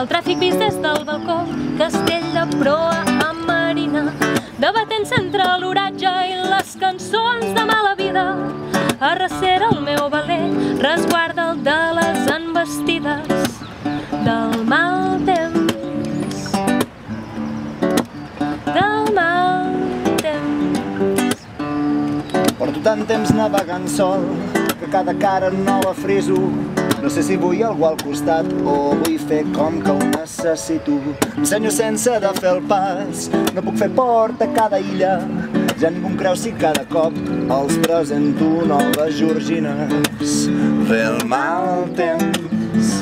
El tràfic vist des del balcó, castell de proa amb marina, debatent-se entre l'oratge i les cançons de mala vida. Arrecera el meu valer, resguarda el de les envestides del mal temps. Temps. Porto tant temps navegant sol que cada cara no la friso no sé si vull algú al costat o vull fer com que ho necessito. Ensenyo sense de fer el pas, no puc fer port a cada illa. Ja ningú em creu si cada cop els presento noves georgines. Ve el mal temps.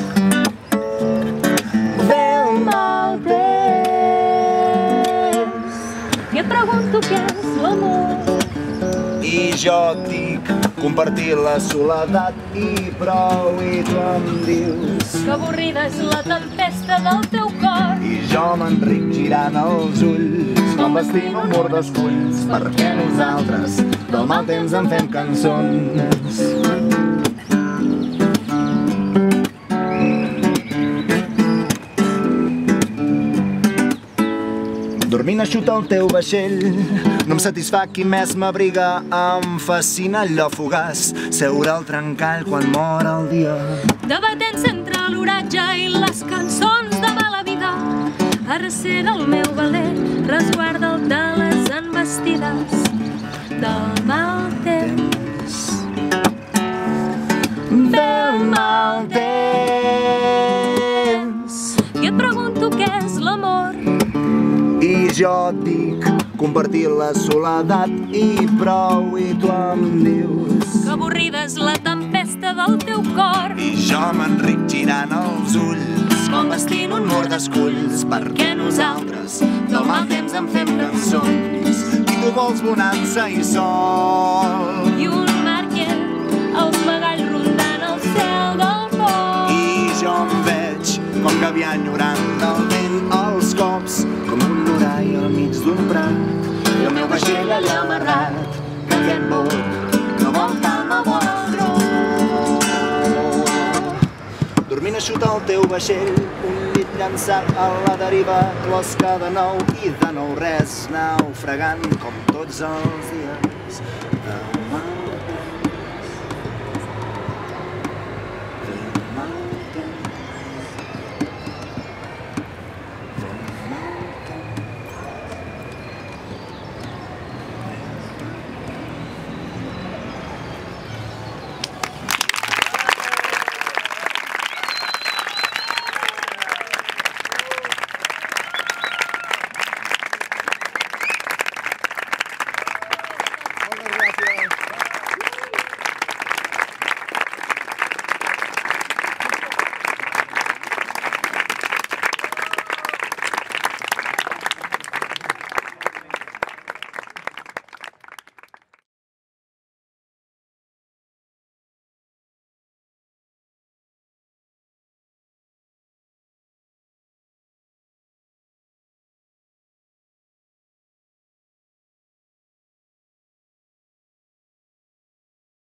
Ve el mal temps. Pregunto què és l'amor. I jo dic compartir la soledat i prou i tu em dius Que avorrida és la tempesta del teu cor. i jo m'enric girant els ulls com vestint un mur d'esculls perquè nosaltres del mal temps en fem cançons Dormint eixut al teu vaixell. No em satisfà qui més m'abriga em fascina allò fugaç. Seure al trencall quan mor el dia. Debatent entre l'oratge i les cançons de mala vida. Arrecera el meu valer, resguarda el de les envestides. Del jo et dic compartir la soledat i prou i tu em dius Que avorrida és la tempesta del teu cor. i jo m'enric girant els ulls com vestint un mur d'esculls perquè nosaltres del mal temps en fem cançons i tu vols bonança i sol enyorant el vent els cops com un norall al mig d'un prat i el meu vaixell allà amarrat que aquest bot no vol tant no vol Dormint eixut al teu vaixell, un llit llançat a la deriva, closca de nou i de nou res, naufragant com tots els dies.